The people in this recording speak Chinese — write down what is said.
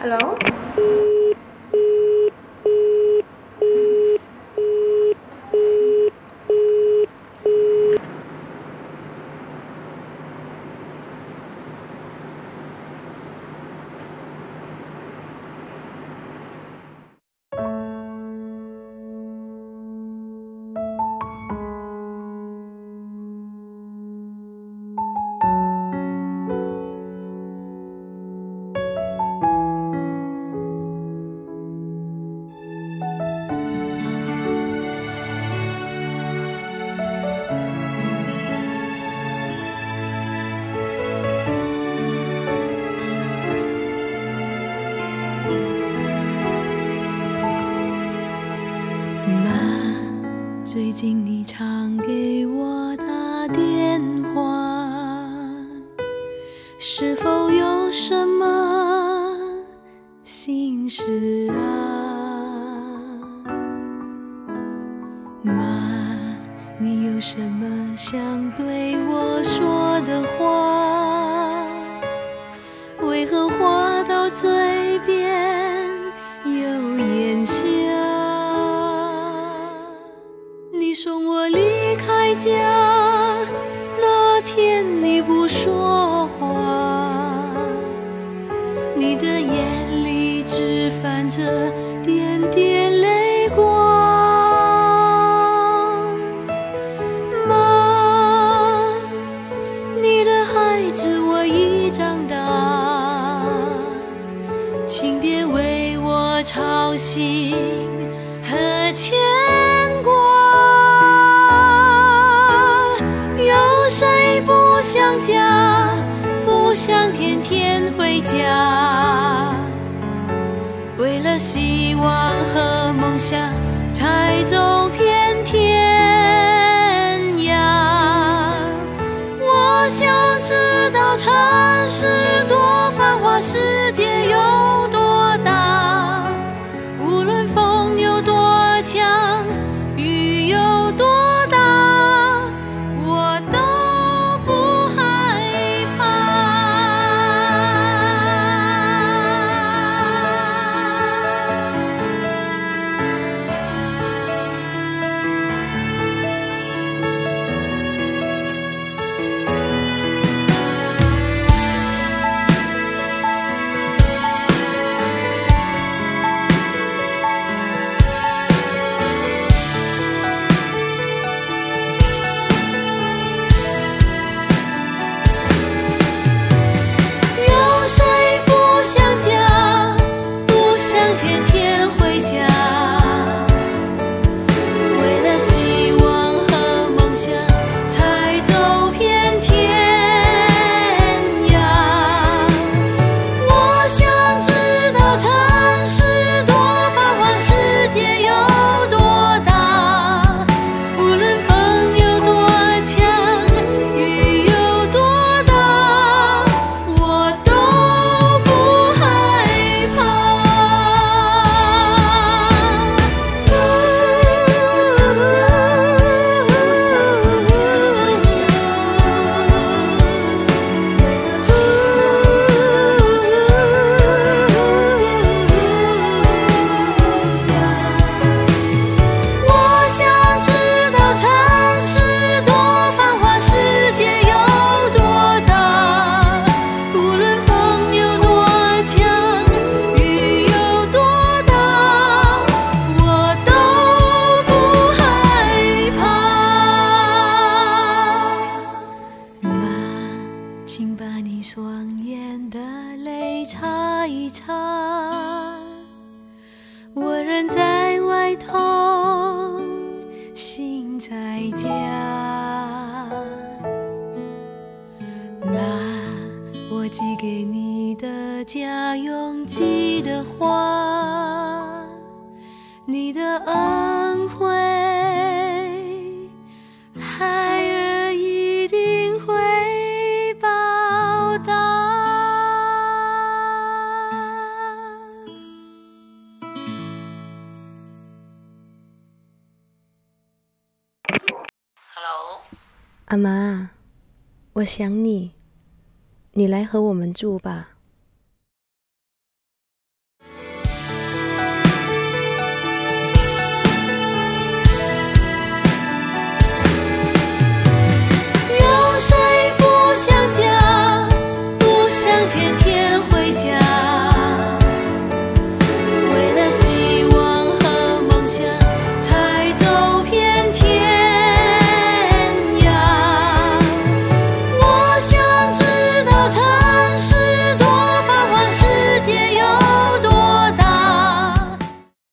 Hello。请，你常给我打电话，是否有什么心事啊？妈，你有什么想对我说的话？牵挂。有谁不想家，不想天天回家？为了希望和梦想，才走遍天涯。我想知道城市多繁华，世界他。我人在外头，心在家。妈，我寄给你的家用寄的花，你的恩阿妈，我想你，你来和我们住吧。